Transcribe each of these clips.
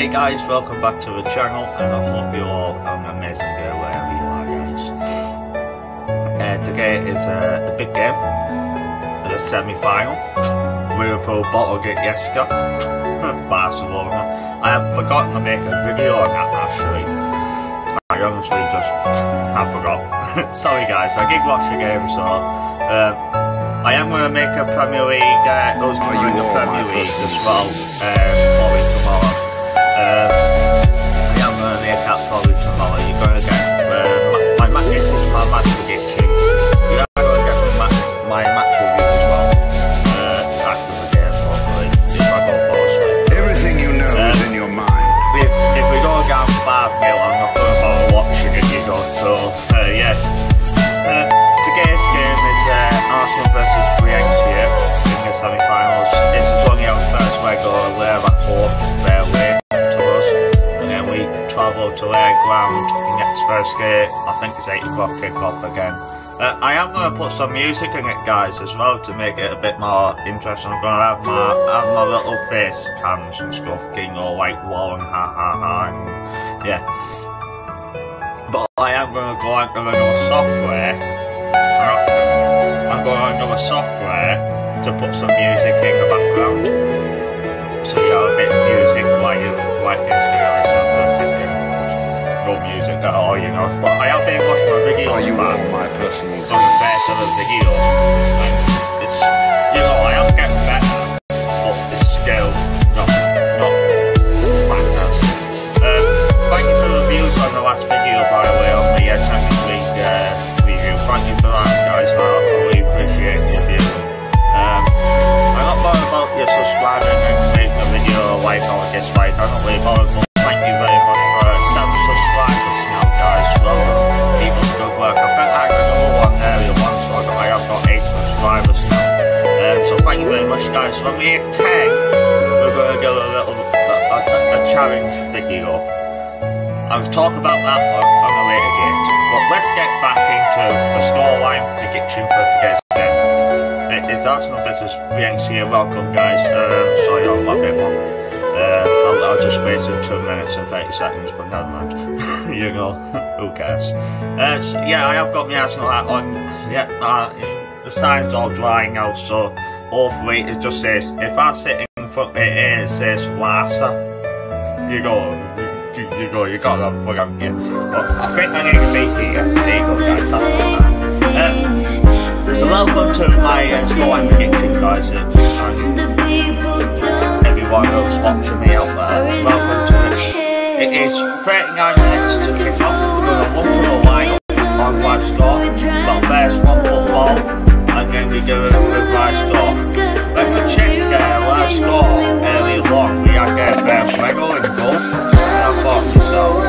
Hey guys, welcome back to the channel and I hope you all have an amazing day wherever you are guys. Uh, today is uh, a big game, the semi-final. Liverpool bottled it yesterday, Barcelona. I have forgotten to make a video on that actually. I honestly just have forgot. Sorry guys, I did watch the game so um, I am going to make a Premier League, uh, those Are you the Premier League as well, um, 5 nil, I'm not going to bother watching it, you know, so, uh, yeah. Uh, today's game is uh, Arsenal versus Valencia in the semi-finals. This is only our first leg over there at home, their to us, and then we travel to their ground in next first game. I think it's 8 o'clock kick-off again. Uh, I am going to put some music in it, guys, as well to make it a bit more interesting. I'm going to have my have my little face cams and stuff, you know, like wow and ha ha ha, yeah. But I am going to go into another software. I'm going into a software to put some music in the background. So you have a bit of music while you like really so perfect. No music at all, you know. But I have been watching my videos Are you back my personal on the face of the video. And it's, hit 10, we're going to get a little a, a, a challenge video. I've talked about that on, on a later date. But let's get back into the scoreline prediction for today's game. It is Arsenal versus Valencia. Welcome, guys. Um, sorry, I'm a bit long. Uh, I'll, I'll just wait in 2 minutes and 30 seconds, but never mind. you know, who cares? Uh, so, yeah, I have got my Arsenal hat on. Yeah, uh, the sign's all dry now, so hopefully it just says, if I sit in front of it here, it says Larsa, you go, you, you go, you got that fuck haven't? But I think I need to beat here. There you go, guys. That's that. Um, so welcome to my uh, scoreline prediction, guys. And everyone who's watching me out there, welcome to it. It is 39 minutes to kick off. We're to look for the lineup on live score. But there's one football, and then we do it live score. When we check uh, live score earlier on, we had uh, Ben Weggle in goal. And I thought to myself,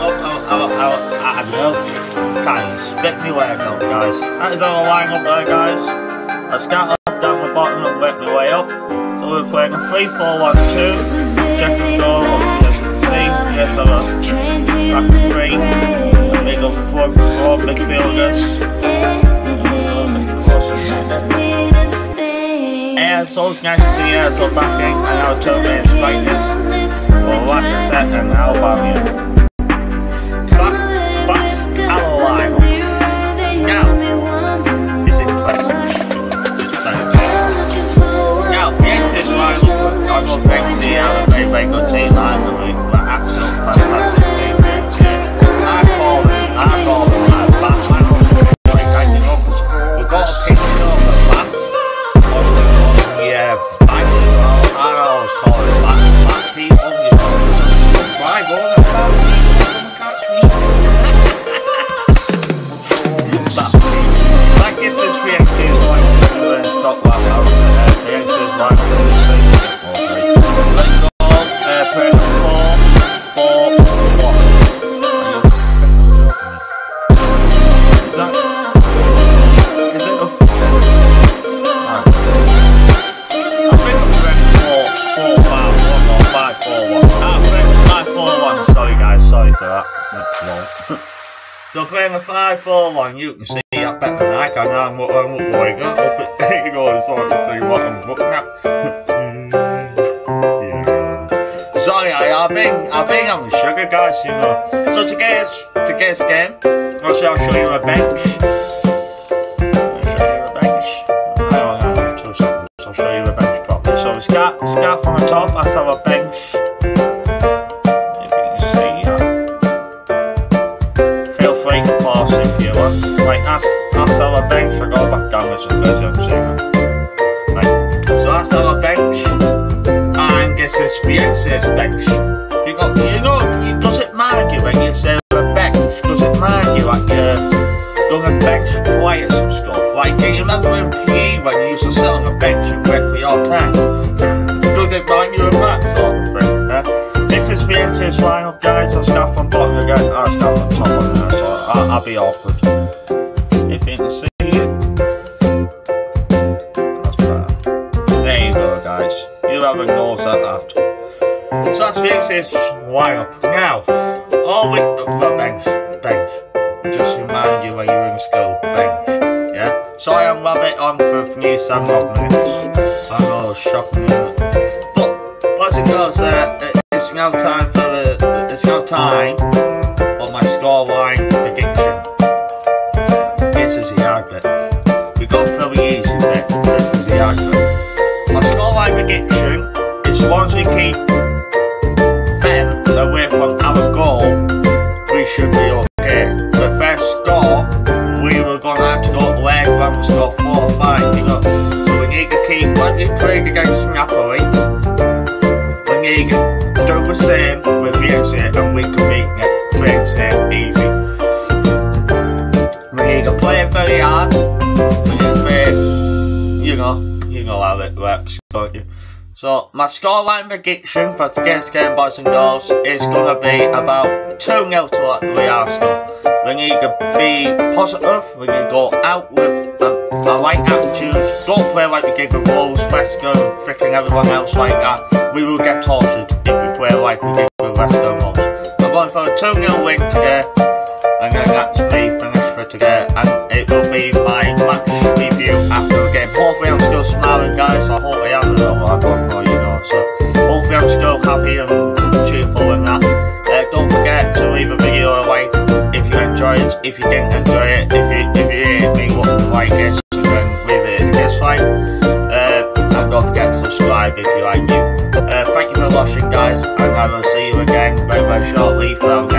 our, our, our, I don't know, can't spit me way out, guys. That is our lineup there, guys. I start off down the bottom and work my way up. We're playing a 3 4 1 2. Check and go, obviously, yes, our back three. And we go front four midfielders. And so it's nice to see uh, so backing and our two main strikers. Well, like I said, and Albania. That, out a so playing a 5-4 line, you can see that better than I can. I'm, I'm, I'm looking up at there you go, so I can see what I'm looking at. Sorry, I, I've been, I've been having sugar, guys, you know. So to get to get game, I'll show you my bench. I'll show you a bench. scarf, scarf on the bench properly. So we start, start from the top, that's our bench. Down this one, guys, Right, so that's our bench. And guess this is Fiance's bench. You got, you know, does it mark you when you say a bench? Does it mark you like you're doing a bench players and stuff? Like, do you remember in PE when you used to sit on a bench and wait for your time? it mind you of that sort of thing. Uh, this is the NCS lineup, guys. I'll staff on bottom again. I'll staff on top on there, so I'll, I'll be awkward. Nose at that. So that's the NCS lineup. Now, all we well, bench, bench. Just remind you when you're in school, bench. Yeah. So I am Rabbit on for, for me, Sam minutes. I know, shocking But, as it goes, uh, it's now time for the, it's now time for my scoreline prediction. Once we keep them away from our goal, we should be okay. The first score, we were to have to go to leg when we score 4 or 5, you know. So we need to keep, when we played against Napoli, league do the same with music and we can make it play the easy. We need to play very hard. We need to play, you know, you know how it works? So my scoreline prediction for today's game, boys and girls, is going to be about 2-0 to Arsenal. We need to be positive, we need to go out with a, a right attitude, don't play like we gave the Wolves, West Ham, freaking everyone else like that. We will get tortured if we play like we did with West Ham Wolves. We're going for a 2-0 win today, and then that's me finished for today, and it will be my match review after the game. Hopefully I'm still smiling guys, I hope I am, happy and cheerful and that. Uh, don't forget to leave a video a like if you enjoyed it, if you didn't enjoy it, if you, if you hate me, what like and then leave it a dislike. Uh, and don't forget to subscribe if you like new. Uh, thank you for watching guys, and I will see you again very very shortly from